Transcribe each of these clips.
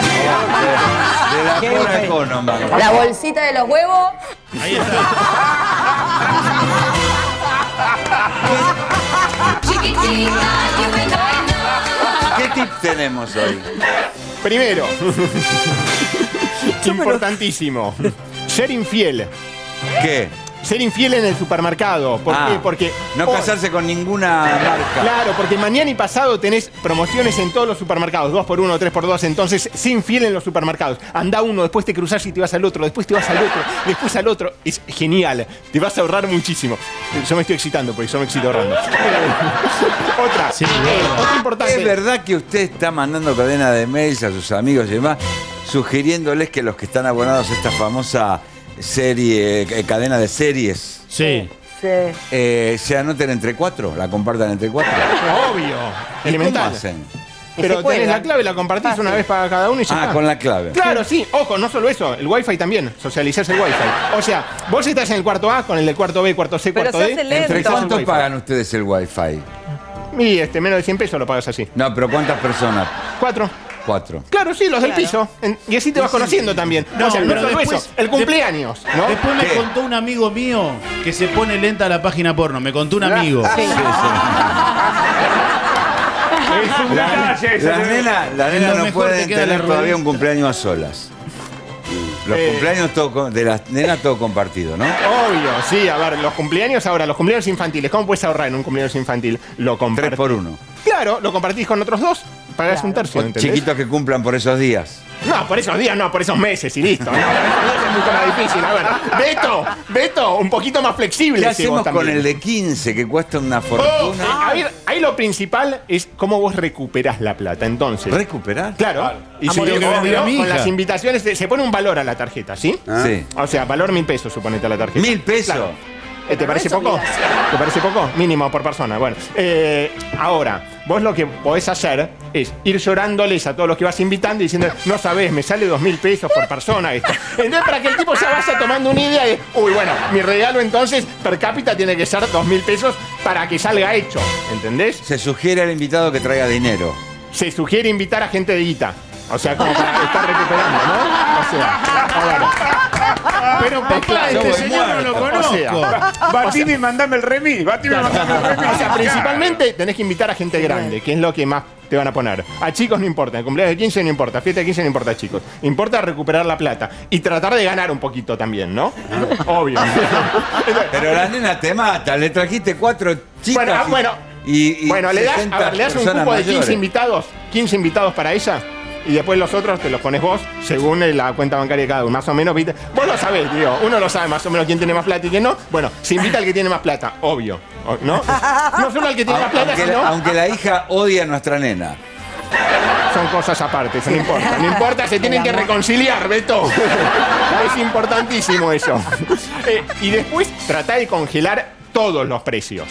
De la Cora. Economa. La bolsita de los huevos. Ahí está. ¿Qué tip tenemos hoy? Primero, importantísimo, ser infiel. ¿Qué? Ser infiel en el supermercado. ¿Por Ah, qué? Porque No hoy- casarse con ninguna marca. Claro, porque mañana y pasado tenés promociones en todos los supermercados, 2 por 1 3 por 2 entonces sin fiel en los supermercados. Anda uno, después te cruzás y te vas al otro, después te vas al otro, después al otro. Es genial, te vas a ahorrar muchísimo. Yo me estoy excitando porque yo me excito ahorrando. otra, Sí, eh, otra importante. ¿Es verdad que usted está mandando cadena de mails a sus amigos y demás, sugiriéndoles que los que están abonados a esta famosa serie, eh, cadena de series, Sí. Sí. eh, se anoten entre cuatro? ¿La compartan entre cuatro? Obvio, ¿Y elemental. ¿Cómo hacen? Que Pero tenés cuelgan. la clave, la compartís una vez para cada uno y ya Ah, está. con la clave. Claro, sí. Ojo, no solo eso, el wifi también. Socializás el wifi. O sea, vos estás en el cuarto A con el del cuarto B, cuarto C, Pero cuarto se D. hace lento. ¿Entre un cuántos wifi. pagan ustedes el wifi? Y este, menos de 100 pesos lo pagas así. No, pero ¿cuántas personas? Cuatro. Cuatro. Claro, sí, los del Claro. piso. En- y así te vas conociendo también. No, o sea, no pero después- eso, el cumpleaños, ¿no? Después me ¿Qué? contó un amigo mío que se pone lenta la página porno. Me contó un amigo. Es un detalle ese. Las nenas la nena lo no mejor pueden queda tener la todavía un cumpleaños a solas. Los Eh. cumpleaños todo con- de las nenas todo compartido, ¿no? Obvio, sí, a ver, los cumpleaños ahora, los cumpleaños infantiles, ¿cómo puedes ahorrar en un cumpleaños infantil? Lo compartís. Tres por uno. Claro, lo compartís con otros dos, pagás un tercio, ¿entendés? chiquitos que cumplan por esos días. No, por esos días no, por esos meses y listo. No, es mucho más difícil. A ver, Beto, Beto, un poquito más flexible. ¿Qué hacemos con el de 15 que cuesta una Oh, fortuna? a ver, ahí lo principal es cómo vos recuperás la plata. Entonces, ¿Recuperar? claro. Y Ah, si obvio, con las invitaciones se, se pone un valor a la tarjeta, ¿sí? Ah. Sí. O sea, valor mil pesos, suponete a la tarjeta. ¿Mil pesos? Claro. Eh, ¿Te parece poco? obligación. ¿Te parece poco? Mínimo por persona. Bueno, eh, ahora, vos lo que podés hacer es ir llorándoles a todos los que vas invitando y diciendo, no sabés, me sale dos mil pesos por persona esto. Entonces, para que el tipo ya vaya tomando una idea de, uy, bueno, mi regalo entonces per cápita tiene que ser dos mil pesos para que salga hecho. ¿Entendés? Se sugiere al invitado que traiga dinero. Se sugiere invitar a gente de guita. O sea, como para estar recuperando, ¿no? O sea, a ver. Pero papá, este señor no lo conozco. O sea, Batime, mandame el remis. Batime, mandame el remis. O sea, principalmente tenés que invitar a gente grande, que es lo que más te van a poner. A chicos no importa, el cumpleaños de 15 no importa, fiesta de 15 no importa, chicos. Importa recuperar la plata y tratar de ganar un poquito también, ¿no? Obvio. Pero la nena te mata. Le trajiste cuatro chicas. bueno, ah, y- bueno, y, y bueno, le das, a 60 ver, le das un cupo de 15 mayores. invitados, 15 invitados para ella. Y después los otros te los pones vos según la cuenta bancaria de cada uno. Más o menos, ¿viste? Vos lo sabés, digo. Uno lo sabe más o menos quién tiene más plata y quién no. Bueno, se invita al que tiene más plata, obvio. ¿No? No solo al que tiene más plata, Aunque, sino. aunque la hija odia a nuestra nena. Son cosas aparte, eso no importa. No importa, se tienen que reconciliar, Beto. Es importantísimo eso. Eh, y después trata de congelar todos los precios.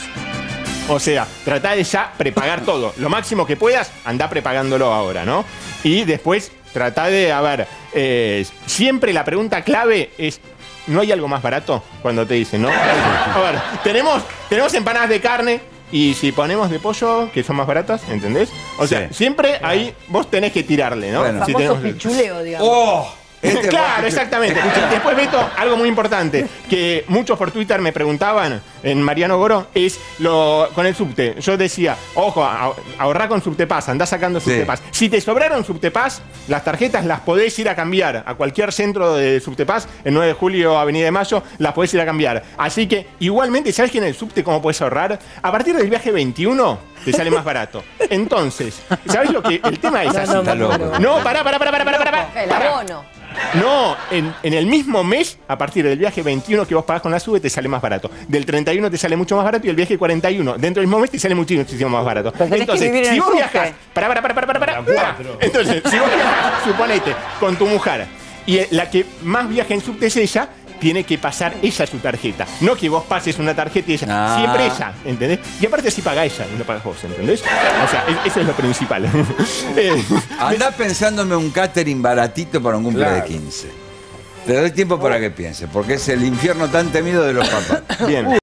O sea, trata de ya prepagar todo. Lo máximo que puedas, anda prepagándolo ahora, ¿no? Y después trata de, a ver, eh, siempre la pregunta clave es, ¿no hay algo más barato? Cuando te dicen, ¿no? A ver, tenemos, tenemos empanadas de carne y si ponemos de pollo, que son más baratas, ¿entendés? O sea, Sí. siempre ahí vos tenés que tirarle, ¿no? Bueno. Si Famoso tenemos- pichuleo, digamos. ¡Oh! Este claro, exactamente. Después, Beto, algo muy importante, que muchos por Twitter me preguntaban en Mariano Goro, es lo con el subte. Yo decía, ojo, a- ahorrá con subtepaz, andá sacando Sí. subtepaz. Si te sobraron subtepaz, las tarjetas las podés ir a cambiar a cualquier centro de subtepaz, en 9 de julio, Avenida de Mayo, las podés ir a cambiar. Así que, igualmente, ¿sabes que en el subte cómo podés ahorrar? A partir del viaje 21 te sale más barato. Entonces, ¿sabes lo que? El tema es así. Está loco. No, pará, pará, pará, pará, pará, pará. El abono. No, en, en el mismo mes, a partir del viaje 21 que vos pagás con la SUBE, te sale más barato. Del 31 te sale mucho más barato y el viaje 41, dentro del mismo mes, te sale muchísimo, más barato. Pero tenés que vivir en si el vos viajas, pará, pará, pará, pará, pará, pará, pará. Entonces, si vos viajas, suponete, con tu mujer, y la que más viaja en subte es ella, tiene que pasar ella su tarjeta. No que vos pases una tarjeta y ella. Ah. Siempre ella, ¿entendés? Y aparte así paga ella y no pagas vos, ¿entendés? O sea, es- eso es lo principal. Eh, Andá pensándome un catering baratito para un cumple de 15. Te doy tiempo para que pienses, porque es el infierno tan temido de los papás. bien.